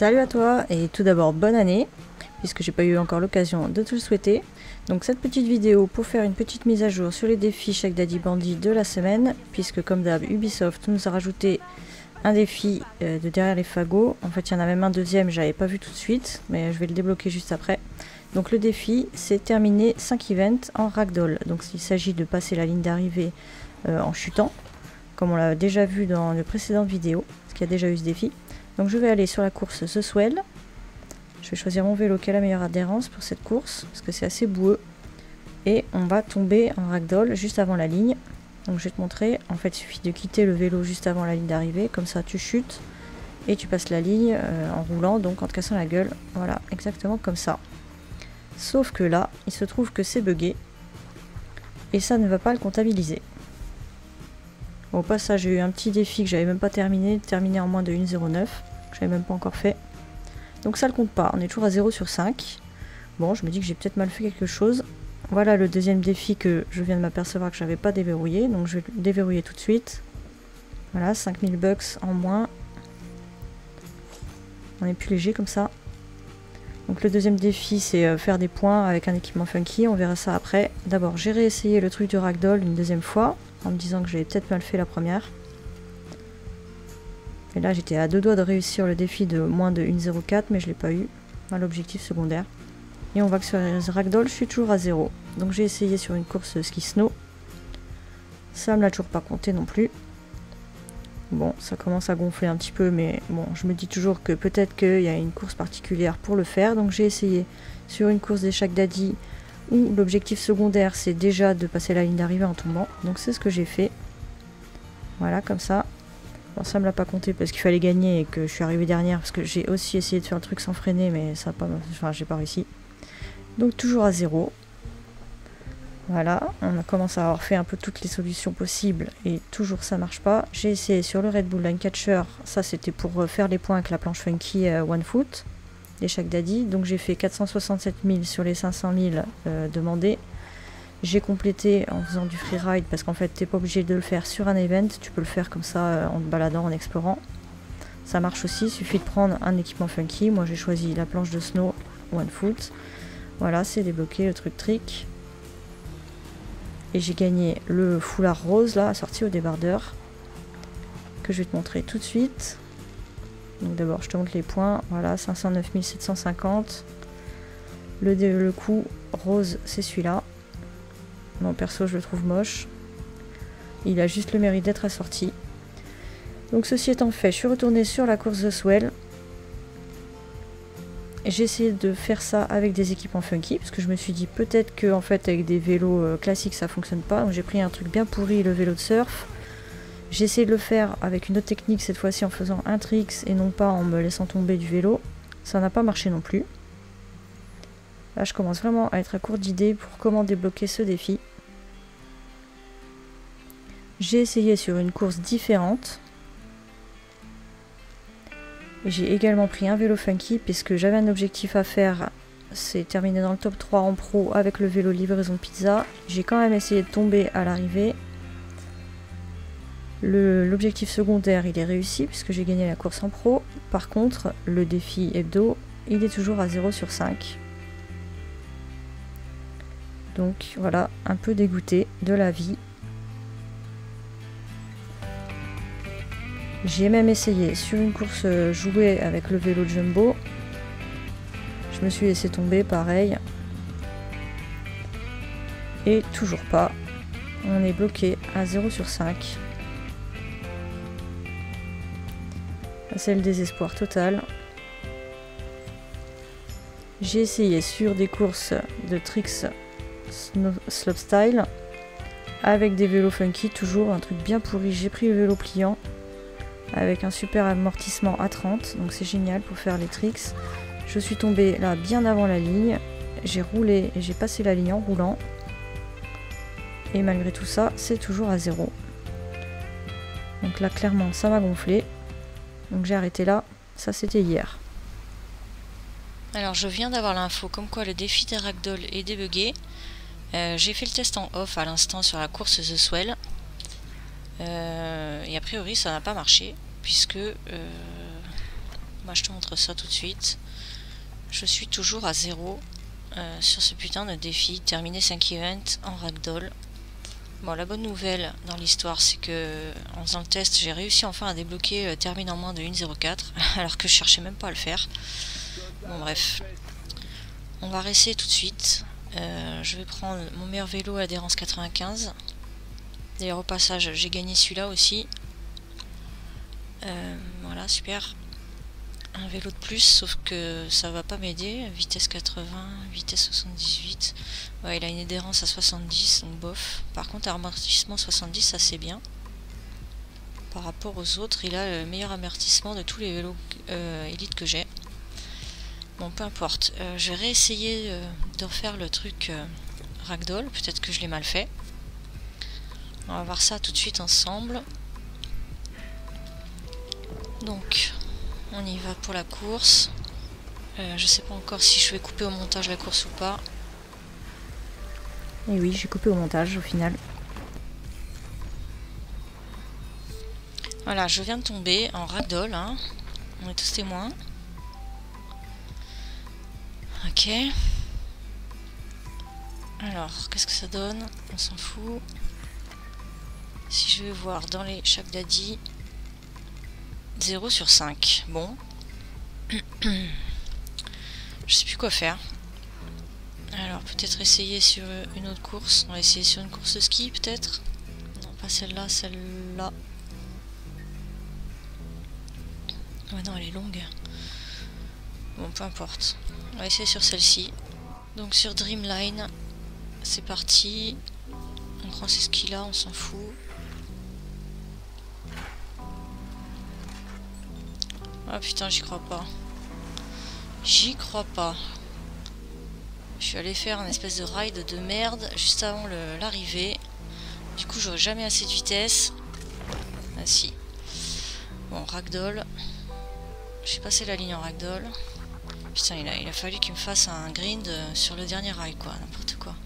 Salut à toi et tout d'abord bonne année puisque j'ai pas eu encore l'occasion de te le souhaiter. Donc cette petite vidéo pour faire une petite mise à jour sur les défis chaque Daddy Bandit de la semaine puisque comme d'hab Ubisoft nous a rajouté un défi euh, de derrière les fagots. En fait il y en a même un deuxième, j'avais pas vu tout de suite mais je vais le débloquer juste après. Donc le défi c'est terminer 5 events en ragdoll. Donc il s'agit de passer la ligne d'arrivée euh, en chutant comme on l'a déjà vu dans les précédentes vidéos, parce qu'il y a déjà eu ce défi. Donc je vais aller sur la course The Swell. Je vais choisir mon vélo qui a la meilleure adhérence pour cette course, parce que c'est assez boueux. Et on va tomber en ragdoll juste avant la ligne. Donc je vais te montrer, en fait il suffit de quitter le vélo juste avant la ligne d'arrivée, comme ça tu chutes et tu passes la ligne euh, en roulant, donc en te cassant la gueule. Voilà, exactement comme ça. Sauf que là, il se trouve que c'est buggé et ça ne va pas le comptabiliser. Au passage, j'ai eu un petit défi que j'avais même pas terminé, terminé en moins de 1,09, j'avais même pas encore fait. Donc ça le compte pas, on est toujours à 0 sur 5. Bon, je me dis que j'ai peut-être mal fait quelque chose. Voilà le deuxième défi que je viens de m'apercevoir que j'avais pas déverrouillé, donc je vais le déverrouiller tout de suite. Voilà, 5000 bucks en moins. On est plus léger comme ça. Donc le deuxième défi c'est euh, faire des points avec un équipement funky, on verra ça après. D'abord j'ai réessayé le truc de ragdoll une deuxième fois, en me disant que j'avais peut-être mal fait la première. Et là j'étais à deux doigts de réussir le défi de moins de 1.04 mais je l'ai pas eu, l'objectif secondaire. Et on voit que sur les je suis toujours à zéro. Donc j'ai essayé sur une course ski snow. Ça me l'a toujours pas compté non plus. Bon, ça commence à gonfler un petit peu, mais bon, je me dis toujours que peut-être qu'il y a une course particulière pour le faire. Donc j'ai essayé sur une course d'échecs daddy où l'objectif secondaire c'est déjà de passer la ligne d'arrivée en tombant. Donc c'est ce que j'ai fait. Voilà, comme ça. Bon, ça me l'a pas compté parce qu'il fallait gagner et que je suis arrivée dernière parce que j'ai aussi essayé de faire un truc sans freiner, mais ça pas, enfin, j'ai pas réussi. Donc toujours à zéro. Voilà, on commence à avoir fait un peu toutes les solutions possibles et toujours ça marche pas. J'ai essayé sur le Red Bull Line Catcher, ça c'était pour faire les points avec la planche Funky euh, One Foot chaque Daddy. Donc j'ai fait 467 000 sur les 500 000 euh, demandés. J'ai complété en faisant du freeride parce qu'en fait t'es pas obligé de le faire sur un event, tu peux le faire comme ça euh, en te baladant, en explorant. Ça marche aussi, il suffit de prendre un équipement funky. Moi j'ai choisi la planche de snow One Foot. Voilà, c'est débloqué le truc trick. Et j'ai gagné le foulard rose là, assorti au débardeur. Que je vais te montrer tout de suite. Donc d'abord je te montre les points. Voilà, 509 750. Le, le coup rose, c'est celui-là. Bon, perso, je le trouve moche. Il a juste le mérite d'être assorti. Donc ceci étant fait, je suis retournée sur la course de Swell. J'ai essayé de faire ça avec des équipements funky, parce que je me suis dit peut-être que en fait avec des vélos euh, classiques ça fonctionne pas. Donc j'ai pris un truc bien pourri, le vélo de surf. J'ai essayé de le faire avec une autre technique, cette fois-ci en faisant un tricks et non pas en me laissant tomber du vélo. Ça n'a pas marché non plus. Là, je commence vraiment à être à court d'idées pour comment débloquer ce défi. J'ai essayé sur une course différente. J'ai également pris un vélo funky puisque j'avais un objectif à faire. C'est terminer dans le top 3 en pro avec le vélo livraison pizza. J'ai quand même essayé de tomber à l'arrivée L'objectif secondaire, il est réussi puisque j'ai gagné la course en pro. Par contre, le défi hebdo, il est toujours à 0 sur 5. Donc voilà, un peu dégoûté de la vie. J'ai même essayé sur une course jouée avec le vélo jumbo. Je me suis laissé tomber, pareil. Et toujours pas. On est bloqué à 0 sur 5. C'est le désespoir total. J'ai essayé sur des courses de tricks slopestyle avec des vélos funky, toujours un truc bien pourri. J'ai pris le vélo pliant avec un super amortissement à 30, donc c'est génial pour faire les tricks. Je suis tombée là bien avant la ligne, j'ai roulé et j'ai passé la ligne en roulant. Et malgré tout ça, c'est toujours à zéro. Donc là, clairement, ça m'a gonflé. Donc j'ai arrêté là. Ça, c'était hier. Alors, je viens d'avoir l'info comme quoi le défi des ragdoll est débugué. Euh, j'ai fait le test en off à l'instant sur la course The Swell. Euh, et a priori, ça n'a pas marché. Puisque, euh, je te montre ça tout de suite. Je suis toujours à zéro euh, sur ce putain de défi. Terminer 5 events en ragdoll. Bon, la bonne nouvelle dans l'histoire, c'est que en faisant le test, j'ai réussi enfin à débloquer euh, en moins de 1.04, alors que je cherchais même pas à le faire. Bon, bref. On va réessayer tout de suite. Euh, je vais prendre mon meilleur vélo adhérence 95. D'ailleurs, au passage, j'ai gagné celui-là aussi. Euh, voilà, super. Un vélo de plus, sauf que ça va pas m'aider. Vitesse 80, vitesse 78. Ouais, il a une adhérence à 70, donc bof. Par contre, amortissement 70, ça c'est bien. Par rapport aux autres, il a le meilleur amortissement de tous les vélos euh, élites que j'ai. Bon, peu importe. Euh, je vais réessayer de refaire le truc ragdoll. Peut-être que je l'ai mal fait. On va voir ça tout de suite ensemble. Donc, on y va pour la course. Euh, je sais pas encore si je vais couper au montage la course ou pas. Et oui, j'ai coupé au montage au final. Voilà, je viens de tomber en ragdoll. Hein. On est tous témoins. Ok. Alors, qu'est-ce que ça donne? On s'en fout. Si je vais voir dans les daddy, 0 sur 5. Bon. Je sais plus quoi faire. Alors peut-être essayer sur une autre course. On va essayer sur une course de ski peut-être. Non pas celle-là, celle-là. Ouais non elle est longue. Bon peu importe. On va essayer sur celle-ci. Donc sur Dreamline, c'est parti. On prend ces skis là, on s'en fout. Ah putain, j'y crois pas. J'y crois pas. Je suis allé faire un espèce de ride de merde juste avant l'arrivée. Du coup, j'aurais jamais assez de vitesse. Ah si. Bon, ragdoll. J'ai passé la ligne en ragdoll. Putain, il a, il a fallu qu'il me fasse un grind sur le dernier rail, quoi. N'importe quoi.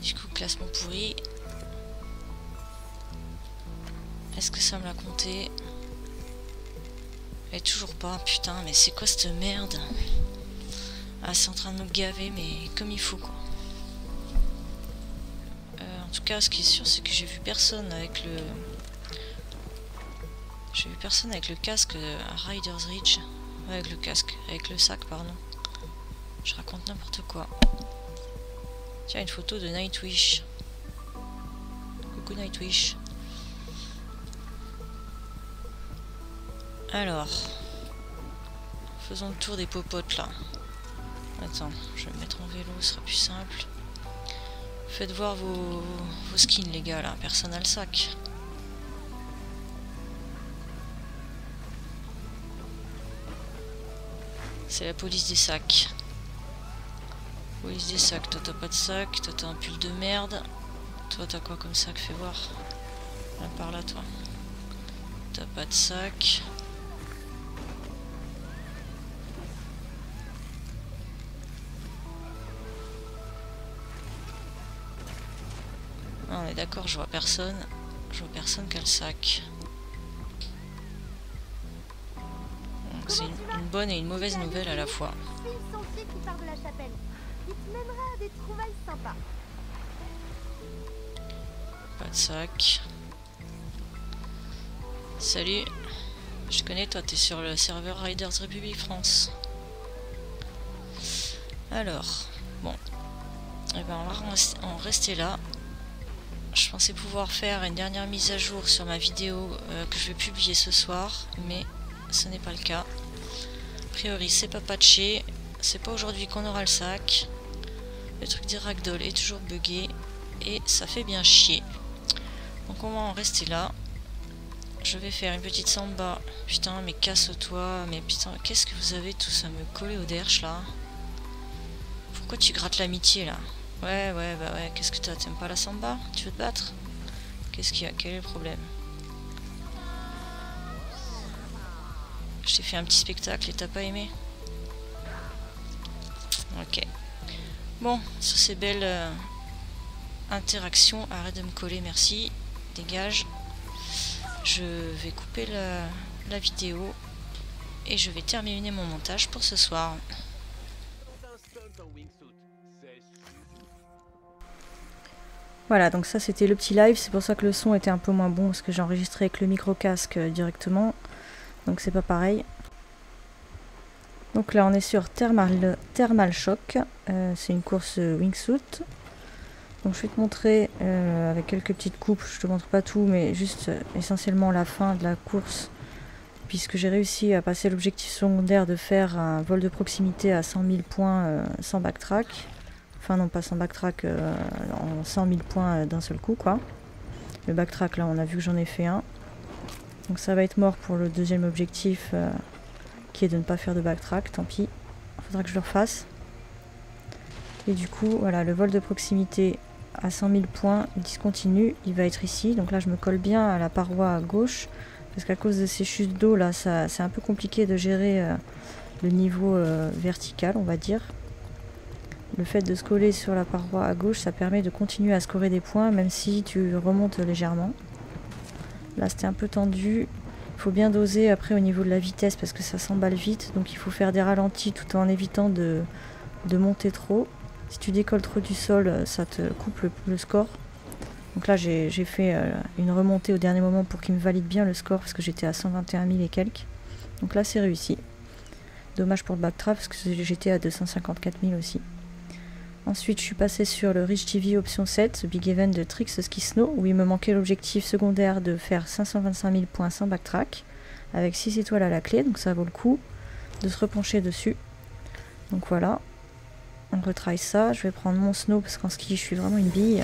du coup, classement pourri. Est-ce que ça me l'a compté? Et toujours pas, putain, mais c'est quoi cette merde? Ah, c'est en train de me gaver, mais comme il faut, quoi. Euh, en tout cas, ce qui est sûr, c'est que j'ai vu personne avec le... J'ai vu personne avec le casque à Rider's Ridge. avec le casque, avec le sac, pardon. Je raconte n'importe quoi. Tiens, une photo de Nightwish. Coucou Nightwish. Alors, faisons le tour des popotes là. Attends, je vais me mettre en vélo, ce sera plus simple. Faites voir vos, skins les gars là, personne n'a le sac. C'est la police des sacs. Police des sacs, toi t'as pas de sac, toi t'as un pull de merde. Toi t'as quoi comme sac, fais voir. Là par là toi. T'as pas de sac. On est d'accord, je vois personne. Je vois personne qui a le sac. C'est une, bonne et une mauvaise nouvelle à la fois. Pas de sac. Salut. Je connais toi, t'es sur le serveur Riders Republic France. Alors, bon. Et eh ben on va en rester là. Pensais pouvoir faire une dernière mise à jour sur ma vidéo euh, que je vais publier ce soir, mais ce n'est pas le cas. A priori, c'est pas patché. C'est pas aujourd'hui qu'on aura le sac. Le truc des ragdoll est toujours buggé et ça fait bien chier. Donc on va en rester là. Je vais faire une petite samba. Putain, mais casse-toi. Mais putain, qu'est-ce que vous avez tous à me coller au derche là? Pourquoi tu grattes l'amitié là? Ouais, ouais, bah ouais, qu'est-ce que t'as? T'aimes pas la samba? Tu veux te battre? Qu'est-ce qu'il y a? Quel est le problème? Je t'ai fait un petit spectacle et t'as pas aimé? Ok. Bon, sur ces belles euh, interactions, arrête de me coller, merci. Dégage. Je vais couper la, la vidéo. et je vais terminer mon montage pour ce soir. Voilà, donc ça c'était le petit live, c'est pour ça que le son était un peu moins bon parce que j'ai enregistré avec le micro casque euh, directement, donc c'est pas pareil. Donc là on est sur Thermal, Shock, euh, c'est une course wingsuit. Donc je vais te montrer euh, avec quelques petites coupes, je te montre pas tout, mais juste essentiellement la fin de la course, puisque j'ai réussi à passer l'objectif secondaire de faire un vol de proximité à 100 000 points sans backtrack. Enfin non, pas sans backtrack, en 100 000 points d'un seul coup quoi. Le backtrack là on a vu que j'en ai fait un. Donc ça va être mort pour le deuxième objectif qui est de ne pas faire de backtrack, tant pis. Faudra que je le refasse. Et du coup, voilà, le vol de proximité à 100 000 points discontinu, il va être ici. Donc là, je me colle bien à la paroi à gauche, parce qu'à cause de ces chutes d'eau, là, c'est un peu compliqué de gérer euh, le niveau euh, vertical, on va dire. Le fait de se coller sur la paroi à gauche, ça permet de continuer à scorer des points, même si tu remontes légèrement. Là, c'était un peu tendu faut bien doser après au niveau de la vitesse parce que ça s'emballe vite. Donc il faut faire des ralentis tout en évitant de, monter trop. Si tu décolles trop du sol, ça te coupe le, score. Donc là j'ai fait euh, une remontée au dernier moment pour qu'il me valide bien le score parce que j'étais à 121 000 et quelques. Donc là c'est réussi. Dommage pour le backtrap parce que j'étais à 254 000 aussi. Ensuite, je suis passé sur le Rich TV option 7, Big Event de Trix Ski Snow, où il me manquait l'objectif secondaire de faire 525 000 points sans backtrack, avec 6 étoiles à la clé, donc ça vaut le coup de se repencher dessus. Donc voilà, on retraille ça. Je vais prendre mon snow parce qu'en ski, je suis vraiment une bille.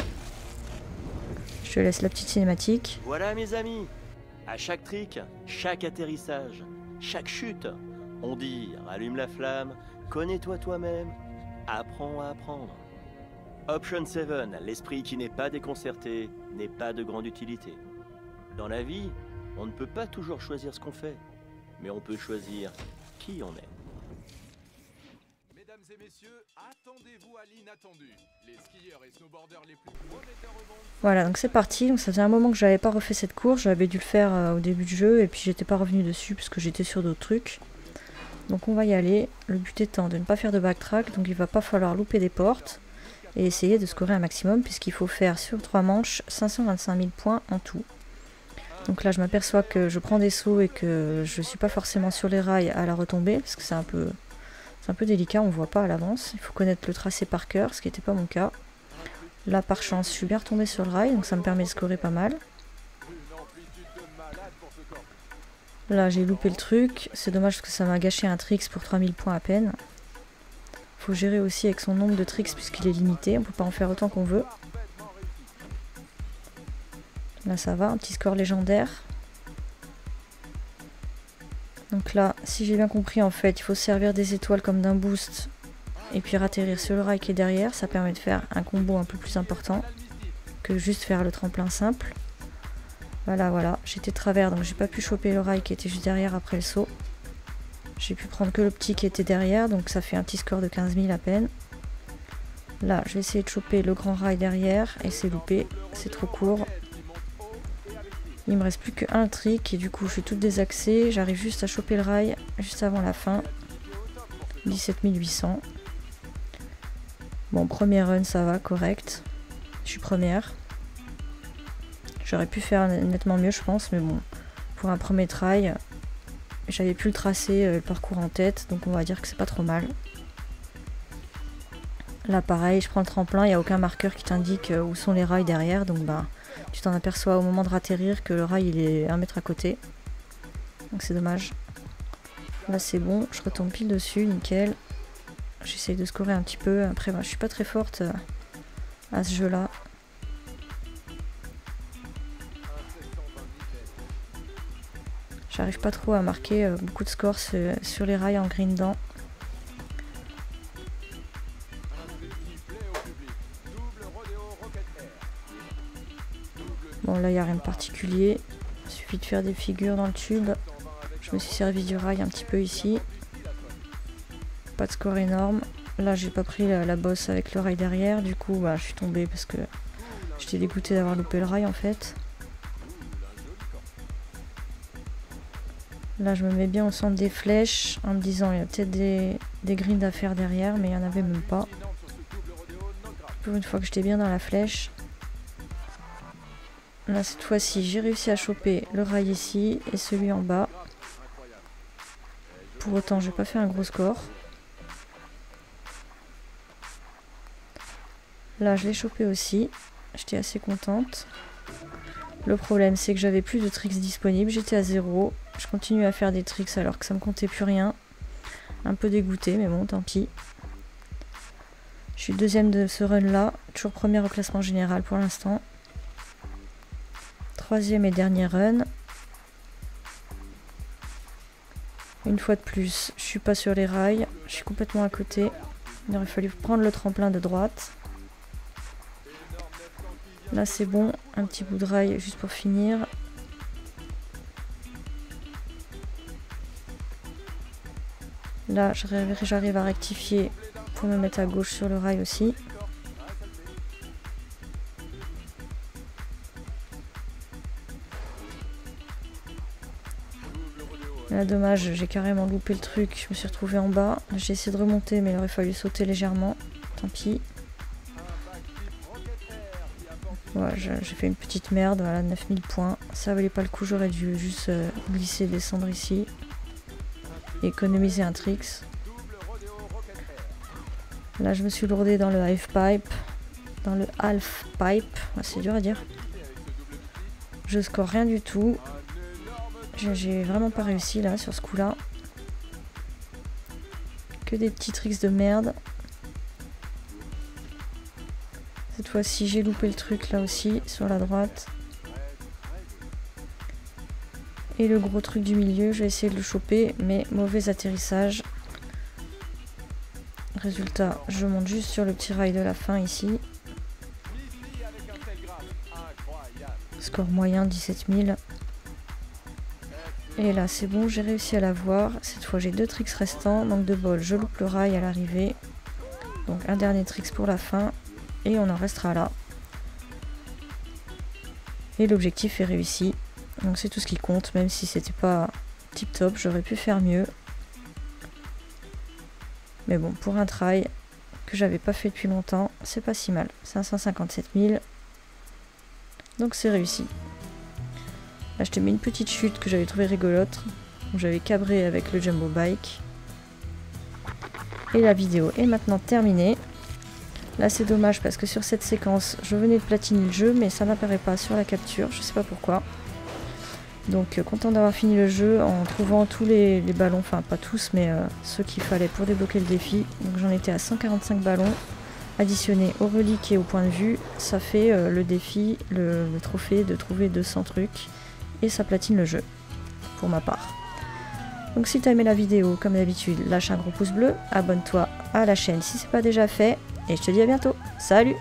Je te laisse la petite cinématique. Voilà mes amis, à chaque trick, chaque atterrissage, chaque chute, on dit rallume la flamme, connais-toi toi-même, Apprends à apprendre. Option 7, l'esprit qui n'est pas déconcerté, n'est pas de grande utilité. Dans la vie, on ne peut pas toujours choisir ce qu'on fait, mais on peut choisir qui on est. Mesdames et messieurs, attendez-vous à l'inattendu. Les skieurs et snowboarders les plus prometteurs au monde. Voilà, donc c'est parti. Donc ça faisait un moment que j'avais pas refait cette course. J'avais dû le faire euh, au début du jeu et puis j'étais pas revenu dessus parce que j'étais sur d'autres trucs. Donc on va y aller. Le but étant de ne pas faire de backtrack, donc il va pas falloir louper des portes et essayer de scorer un maximum puisqu'il faut faire sur trois manches 525 000 points en tout. Donc là je m'aperçois que je prends des sauts et que je suis pas forcément sur les rails à la retombée parce que c'est un peu un peu délicat, on voit pas à l'avance. Il faut connaître le tracé par cœur, ce qui n'était pas mon cas. Là par chance je suis bien retombée sur le rail donc ça me permet de scorer pas mal. Là, j'ai loupé le truc. C'est dommage parce que ça m'a gâché un tricks pour 3000 points à peine. Faut gérer aussi avec son nombre de tricks puisqu'il est limité. On peut pas en faire autant qu'on veut. Là, ça va. Un petit score légendaire. Donc là, si j'ai bien compris, en fait, il faut servir des étoiles comme d'un boost et puis ratterrir sur le rail qui est derrière. Ça permet de faire un combo un peu plus important que juste faire le tremplin simple. Voilà, voilà. J'étais travers, donc j'ai pas pu choper le rail qui était juste derrière après le saut. J'ai pu prendre que le petit qui était derrière, donc ça fait un petit score de 15 000 à peine. Là, je vais essayer de choper le grand rail derrière, et c'est loupé. C'est trop court. Il me reste plus qu'un trick, et du coup, je suis toute désaxée. J'arrive juste à choper le rail, juste avant la fin. 17 800. Bon, premier run, ça va, correct. Je suis première. J'aurais pu faire nettement mieux, je pense, mais bon, pour un premier try, j'avais pu le tracer, euh, le parcours en tête, donc on va dire que c'est pas trop mal. Là, pareil, je prends le tremplin, il n'y a aucun marqueur qui t'indique euh, où sont les rails derrière, donc bah, tu t'en aperçois au moment de ratterrir que le rail il est un mètre à côté. Donc c'est dommage. Là, c'est bon, je retombe pile dessus, nickel. J'essaye de scorer un petit peu. Après, bah, je suis pas très forte euh, à ce jeu-là. J'arrive pas trop à marquer euh, beaucoup de scores sur les rails en green. Bon là il n'y a rien de particulier. Il suffit de faire des figures dans le tube. Je me suis servi du rail un petit peu ici. Pas de score énorme. Là j'ai pas pris la, bosse avec le rail derrière. Du coup bah, je suis tombée parce que j'étais dégoûtée d'avoir loupé le rail en fait. Là, je me mets bien au centre des flèches en me disant il y a peut-être des, des grinds à faire derrière, mais il n'y en avait même pas. Pour une fois que j'étais bien dans la flèche. Là, cette fois-ci, j'ai réussi à choper le rail ici et celui en bas. Pour autant, j'ai pas fait un gros score. Là, je l'ai chopé aussi. J'étais assez contente. Le problème, c'est que j'avais plus de tricks disponibles. J'étais à zéro. Je continue à faire des tricks alors que ça me comptait plus rien. Un peu dégoûté, mais bon, tant pis. Je suis deuxième de ce run-là. Toujours première au classement général pour l'instant. Troisième et dernier run. Une fois de plus, je suis pas sur les rails. Je suis complètement à côté. Il aurait fallu prendre le tremplin de droite. Là c'est bon, un petit bout de rail juste pour finir. Là j'arrive à rectifier pour me mettre à gauche sur le rail aussi. Là dommage, j'ai carrément loupé le truc, je me suis retrouvé en bas. J'ai essayé de remonter mais il aurait fallu sauter légèrement. Tant pis. J'ai fait une petite merde, voilà, 9000 points. Ça valait pas le coup, j'aurais dû juste euh, glisser, descendre ici. économiser un tricks. Là, je me suis lourdé dans le half pipe. Dans le half pipe, c'est dur à dire. Je score rien du tout. J'ai vraiment pas réussi là, sur ce coup-là. Que des petits tricks de merde. Cette fois-ci, j'ai loupé le truc là aussi, sur la droite. Et le gros truc du milieu, je vais essayer de le choper, mais mauvais atterrissage. Résultat, je monte juste sur le petit rail de la fin ici. Score moyen 17 000. Et là c'est bon, j'ai réussi à l'avoir. Cette fois j'ai deux tricks restants. Donc de bol, je loupe le rail à l'arrivée. Donc un dernier tricks pour la fin et on en restera là. Et l'objectif est réussi. Donc c'est tout ce qui compte, même si c'était pas tip top, j'aurais pu faire mieux. Mais bon, pour un try que j'avais pas fait depuis longtemps, c'est pas si mal. 557 000. Donc c'est réussi. Là, je te mets une petite chute que j'avais trouvé rigolote. J'avais cabré avec le Jumbo Bike. Et la vidéo est maintenant terminée. Là c'est dommage parce que sur cette séquence je venais de platiner le jeu mais ça n'apparaît pas sur la capture, je sais pas pourquoi. Donc euh, content d'avoir fini le jeu en trouvant tous les, ballons, enfin pas tous mais euh, ceux qu'il fallait pour débloquer le défi. Donc j'en étais à 145 ballons additionnés aux reliques et au point de vue. Ça fait euh, le défi, le, trophée de trouver 200 trucs et ça platine le jeu pour ma part. Donc si t'as aimé la vidéo, comme d'habitude, lâche un gros pouce bleu, abonne-toi à la chaîne si c'est pas déjà fait, et je te dis à bientôt. Salut